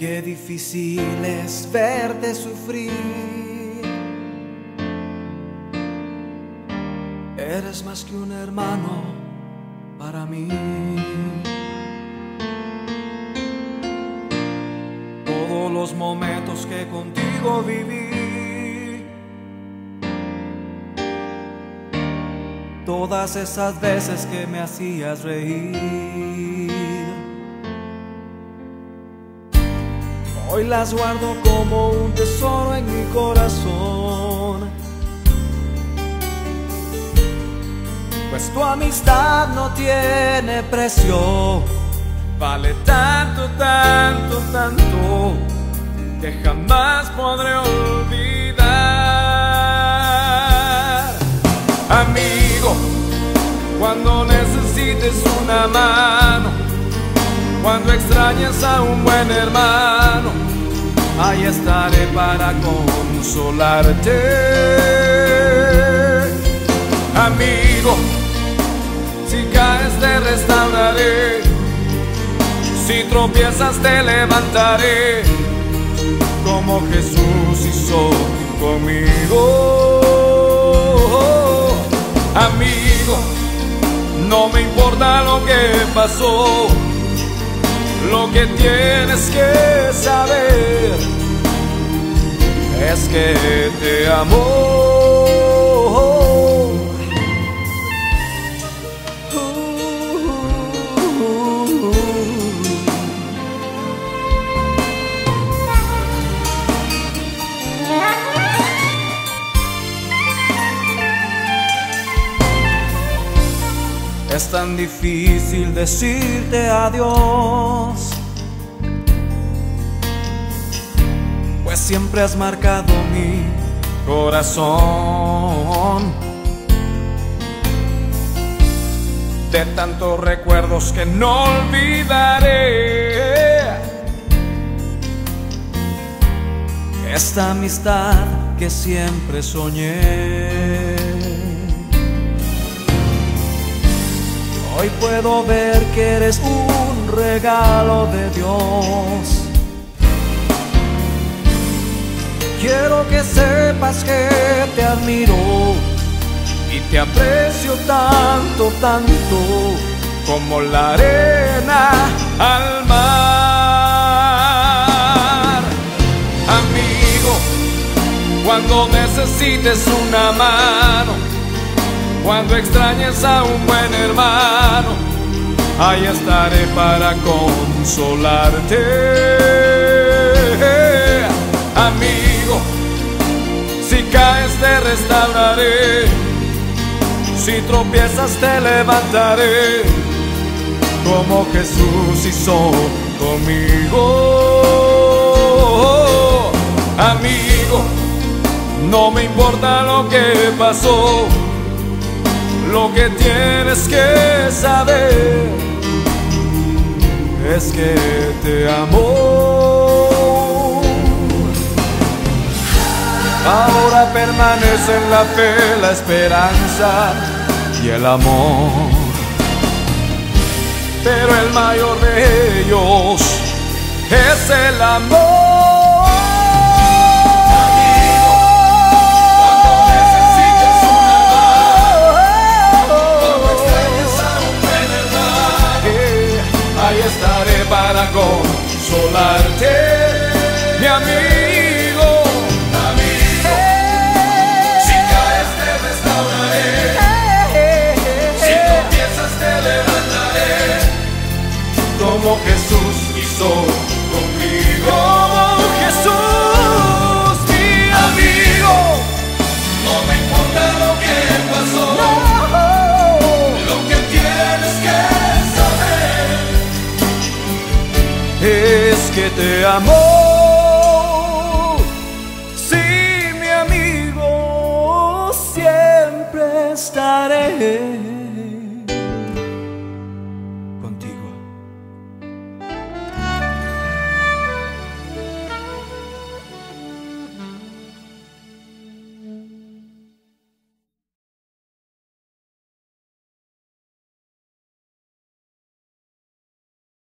Qué difícil es verte sufrir. Eres más que un hermano para mí. Todos los momentos que contigo viví. Todas esas veces que me hacías reír. Hoy las guardo como un tesoro en mi corazón. Pues tu amistad no tiene precio. Vale tanto, tanto, tanto que jamás podré olvidar. Amigo, cuando necesites una mano cuando extrañes a un buen hermano, ahí estaré para consolarte. Amigo, si caes te restauraré, si tropiezas te levantaré, como Jesús hizo conmigo. Amigo, no me importa lo que pasó lo que tienes que saber es que te amo. Es tan difícil decirte adiós. Pues siempre has marcado mi corazón. De tantos recuerdos que no olvidaré. Esta amistad que siempre soñé. Hoy puedo ver que eres un regalo de Dios. Quiero que sepas que te admiro y te aprecio tanto, tanto como la arena al mar. Amigo, cuando necesites una mano cuando extrañes a un buen hermano, ahí estaré para consolarte. Amigo, te restauraré, si tropiezas te levantaré, como Jesús hizo conmigo. Amigo, no me importa lo que pasó lo que tienes que saber es que te amo. Ahora permanece en la fe, la esperanza y el amor. Pero el mayor de ellos es el amor. para consolarte, mi amigo. Que te amo. Sí, mi amigo, siempre estaré.